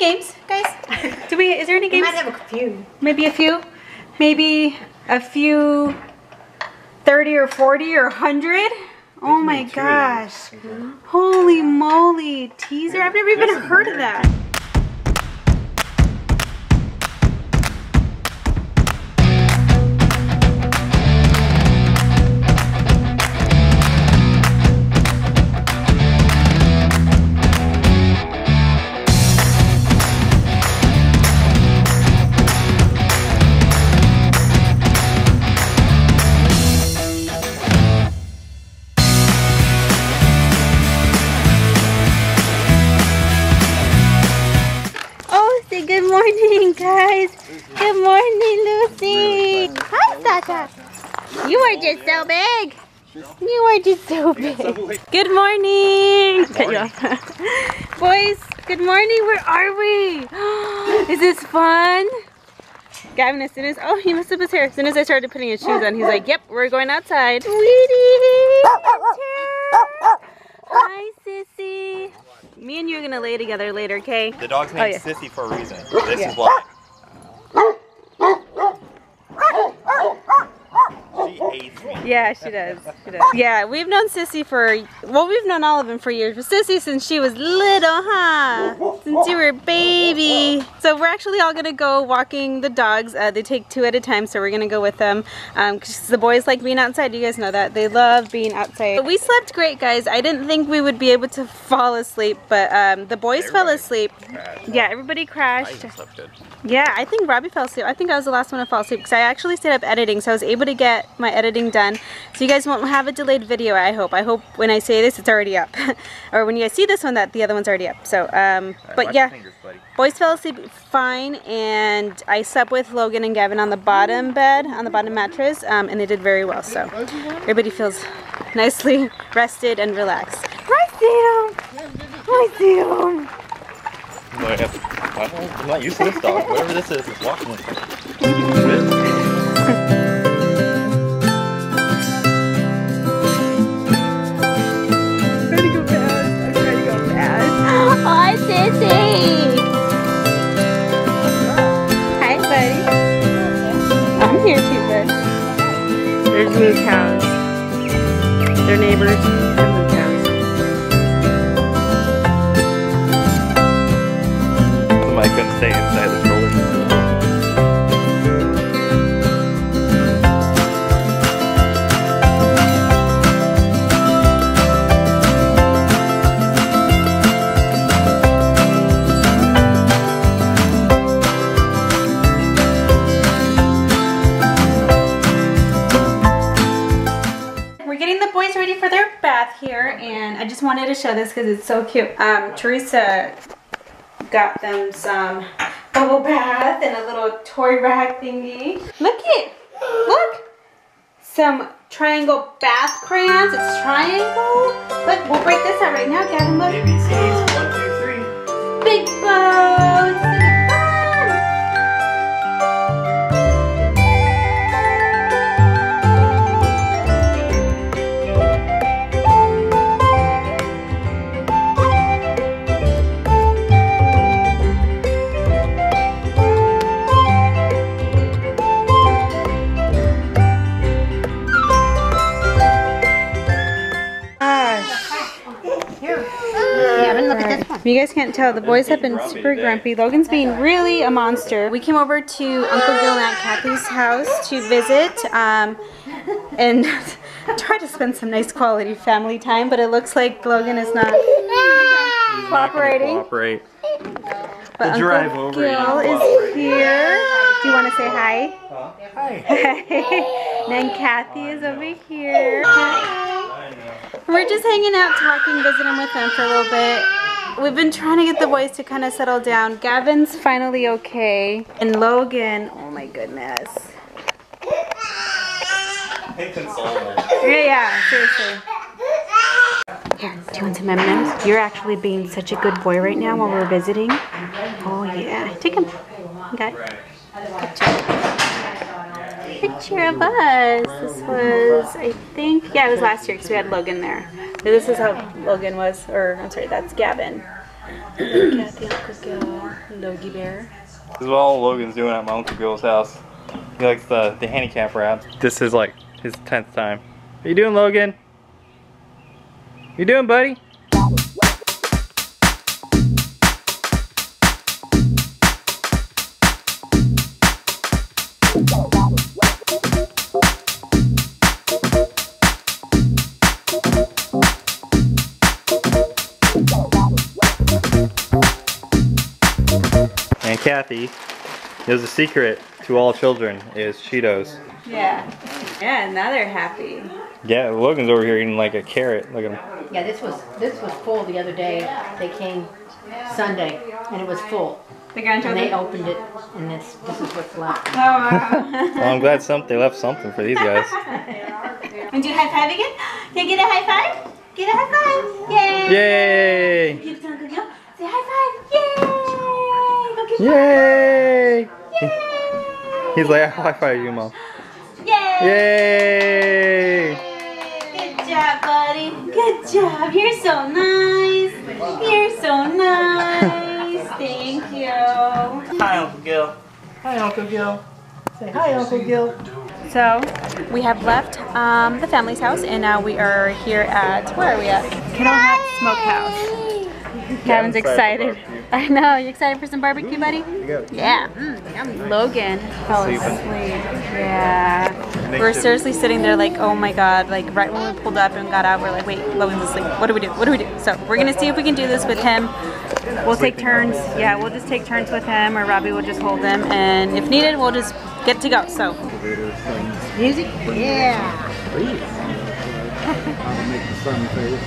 any games, guys? Do we? Is there any We games? might have a few. Maybe a few. Maybe a few. Thirty or forty or hundred. Oh my make two of gosh! Holy moly! Teaser. I've never even heard of weird. that. Guys. Good morning, Lucy. Hi, Sasha. You are just so big. You are just so big. Good morning. Cut you off. Boys, good morning. Where are we? Is this fun? Gavin, as soon as, oh, he messed up his hair. As soon as I started putting his shoes on, he's like, yep, we're going outside. Sweetie. Hi, sissy. Me and you are going to lay together later, okay? The dog's oh, named Oh, yeah. Sissy for a reason. This Yeah. is why. She hates me. Yeah, she does. She does. Yeah, we've known Sissy for, well, we've known all of them for years, but Sissy since she was little, huh? Since you were a baby. So we're actually all gonna go walking the dogs. Uh, they take two at a time, so we're gonna go with them. Um, 'cause the boys like being outside. You guys know that. They love being outside. But we slept great, guys. I didn't think we would be able to fall asleep, but um, the boys fell asleep. crashed. Yeah, everybody crashed. good. Yeah, I think Robbie fell asleep. I think I was the last one to fall asleep because I actually stayed up editing, so I was able to get my editing done. So you guys won't have a delayed video, I hope. I hope when I say this, it's already up. or when you guys see this one, that the other one's already up. So, um, but yeah, fingers, boys fell asleep fine, and I slept with Logan and Gavin on the bottom bed, on the bottom mattress, um, and they did very well. So everybody feels nicely rested and relaxed. Right, Sam? Right, Sam? No, I have- well, I'm not used to this dog. Whatever this is, it's walking with me. Here bud. There's moo cows. They're neighbors and moo cows. Somebody couldn't stay inside boys ready for their bath here, and I just wanted to show this because it's so cute. Um, Teresa got them some bubble bath and a little toy rack thingy. Look it! Look! Some triangle bath crayons. It's triangle. Look, we'll break this out right now, Gavin. Look. You guys can't tell, the boys have been super grumpy. Logan's being really a monster. We came over to Uncle Gil and Aunt Kathy's house to visit um, and try to spend some nice quality family time, but it looks like Logan is not cooperating. Cooperate. But We'll drive Uncle over and Gil is here. Do you want to say hi? Hi. then Kathy is over here. We're just hanging out, talking, visiting with them for a little bit. We've been trying to get the boys to kind of settle down. Gavin's finally okay. And Logan, oh my goodness. Yeah, yeah, seriously. Here, do you want some M&Ms? You're actually being such a good boy right now while we're visiting. Oh yeah, take him. Okay. Picture of us. This was, I think, yeah, it was last year because we had Logan there. This is how Logan was, or I'm sorry, that's Gavin. Kathy, Uncle Gil. Logie Bear. This is what all Logan's doing at my Uncle Gil's house. He likes the, the handicap ramp. This is like his 10th time. How you doing, Logan? You doing, buddy? Kathy, there's a secret to all children is Cheetos. Yeah. Yeah, now they're happy. Yeah, Logan's over here eating like a carrot. Look at him. Yeah, this was this was full the other day. They came Sunday, and it was full. The And they grandchildren. opened it, and this this is what's left. Oh, wow. Well, I'm glad some they left something for these guys. and do a high five again? Can I get a high five? Get a high five. Yay. Yay! Give it to Uncle Gil. Say high five. Yay. Go give Yay! Yay. He's like, I high five you, mom. Yay. Yay! Good job, buddy. Good job. You're so nice. You're so nice. Thank you. Hi, Uncle Gil. Hi, Uncle Gil. Say hi, Uncle Gil. So we have left um, the family's house and now we are here at where are we at? Kettle Hut Smokehouse. Kevin's excited. I know. You excited for some barbecue, buddy? Yeah. Mm. Logan fell asleep. Yeah. We're seriously sitting there like, oh my god. Like right when we pulled up and got out, we're like, wait, Logan's asleep. What do we do? What do we do? So we're gonna see if we can do this with him. We'll take turns. Yeah, we'll just take turns with him, or Robbie will just hold him, and if needed, we'll just get to go. So Music? Yeah. I'll make the sun face.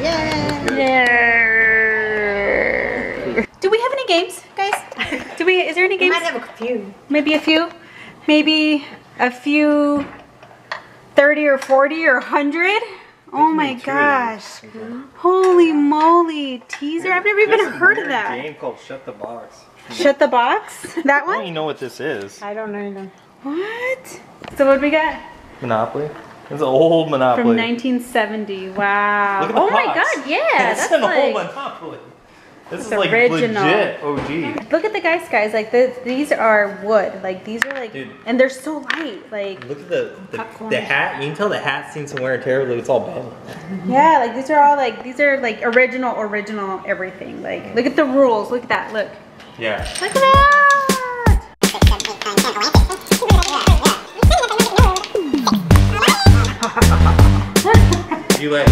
Yeah. Yeah. Do we have any games, guys? Do we? Is there any We games? might have a few. Maybe a few. Maybe a few. Thirty or forty or hundred. Oh my gosh! Mm-hmm. Holy moly! Teaser. I've never even heard of that. game called Shut the Box. Shut the box. That one? I don't even know what this is. I don't know either. What? So what we got? Monopoly? It's an old Monopoly. From 1970. Wow. Look at the oh my god, yeah. it's that's an like, old Monopoly. This is like original. legit OG. Look at the guys, guys. Like the, these are wood. Like these are like, Dude. and they're so light. Like Look at the the, the hat. You can tell the hat's seen some wear and tear. Look, it's all bent. yeah, like these are all like these are like original, original everything. Like look at the rules. Look at that. Look. Yeah. Look at that. You let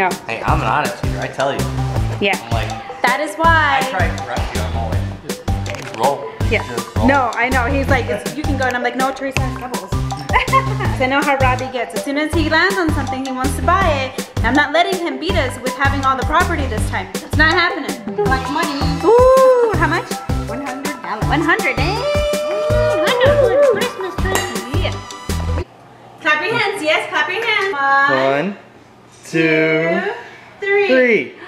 No. Hey, I'm an a cheater. I tell you. Yeah. I'm like, That is why. I try to correct you. I'm all like, just, just roll. Yeah. Just roll. No, I know. He's like, it's, you can go, and I'm like, no, Teresa has doubles. 'Cause I know how Robbie gets. As soon as he lands on something, he wants to buy it. And I'm not letting him beat us with having all the property this time. It's not happening. Like money. Ooh, how much? One hundred dollars. 100. Dang. Wonderful Christmas present. Yeah. Clap your hands. Yes, clap your hands. One, two, three. three.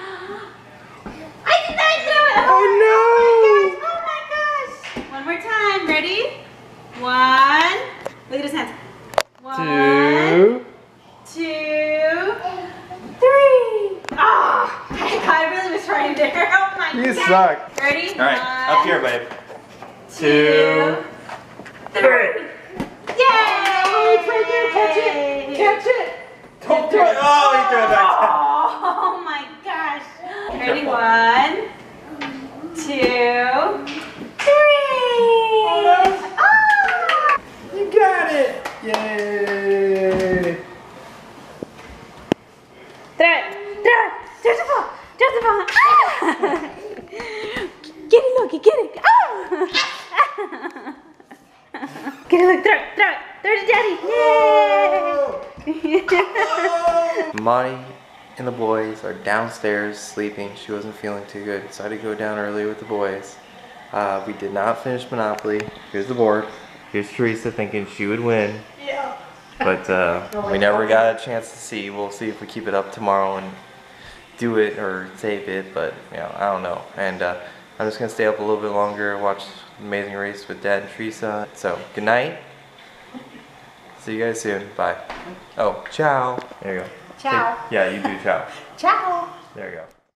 I did not do it. Oh no! Oh my gosh. oh my gosh! One more time. Ready? One. Look at his hands. One, Two. two, three. Oh, I really was trying there. Oh my You god. suck. Ready? All right, up here, babe. two, Two. three. Yay! Oh, it's right there. Catch it. Catch it. Don't throw it. Oh, he threw it back. Oh my gosh. Ready? One, two, three. Ah! You got it! Yay! Throw it! Throw it! There's the ball! There's the ball! Ah! Get it, Loki! Get it! Ah! Get it, look! Throw it! Throw it! Throw it to Daddy! Yay! Monty and the boys are downstairs sleeping. She wasn't feeling too good, so I had to go down early with the boys. Uh, we did not finish Monopoly. Here's the board. Here's Teresa thinking she would win. Yeah. But uh, we never got a chance to see. We'll see if we keep it up tomorrow and do it or save it. But you know, I don't know. And uh, I'm just gonna stay up a little bit longer, watch Amazing Race with Dad and Teresa. So good night. See you guys soon. Bye. Oh, ciao. There you go. Ciao. Yeah, you do ciao. Ciao. There you go.